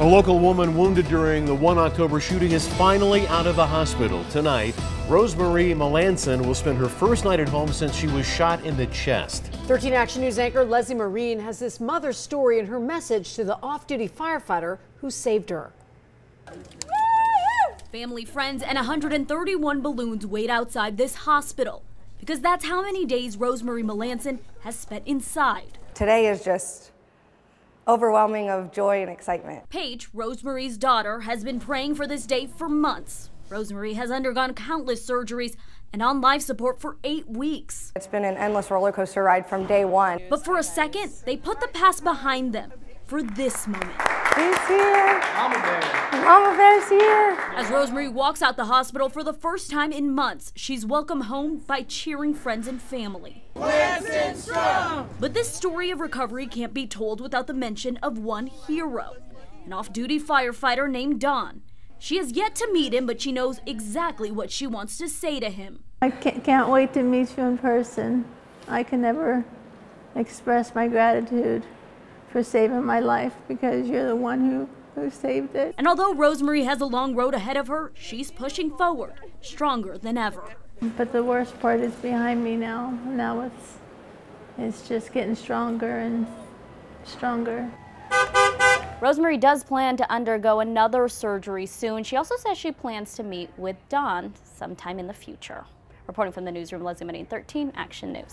A local woman wounded during the 1 October shooting is finally out of the hospital. Tonight, Rosemarie Melanson will spend her first night at home since she was shot in the chest. 13 Action News anchor Leslie Marine has this mother's story and her message to the off-duty firefighter who saved her. Family, friends, and 131 balloons wait outside this hospital because that's how many days Rosemarie Melanson has spent inside. Today is just overwhelming of joy and excitement. Paige, Rosemarie's daughter, has been praying for this day for months. Rosemarie has undergone countless surgeries and on life support for eight weeks. It's been an endless roller coaster ride from day one. But for a second, they put the past behind them for this moment. He's here. Mama Bear. Mama Bear's here. As Rosemarie walks out the hospital for the first time in months, she's welcomed home by cheering friends and family. But this story of recovery can't be told without the mention of one hero, an off-duty firefighter named Don. She has yet to meet him, but she knows exactly what she wants to say to him. I can't, can't wait to meet you in person. I can never express my gratitude for saving my life because you're the one who, who saved it. And although Rosemarie has a long road ahead of her, she's pushing forward, stronger than ever. But the worst part is behind me now. Now it's, it's just getting stronger and stronger. Rosemarie does plan to undergo another surgery soon. She also says she plans to meet with Don sometime in the future. Reporting from the newsroom, Leslie Marine, 13 Action News.